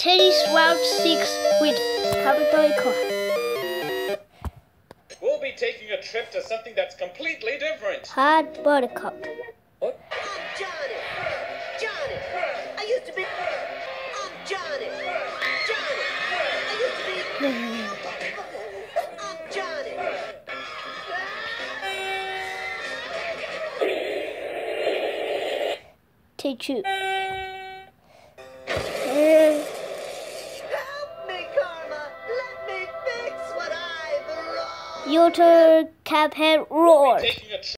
Tennis round six with Capital Car. We'll be taking a trip to something that's completely different. Hard Buttercup. I'm Johnny. Johnny. I used to be. I'm Johnny. Johnny. I used to be. I'm Johnny. Take two. Me fix what